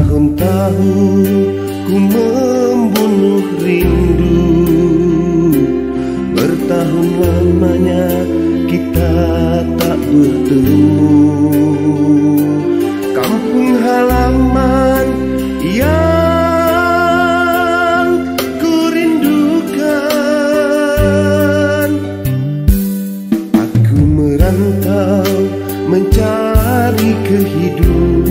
Tahun-tahun ku membunuh rindu. Bertahun lamanya kita tak bertemu. Kampung halaman yang ku rindukan. Aku merantau mencari kehidupan.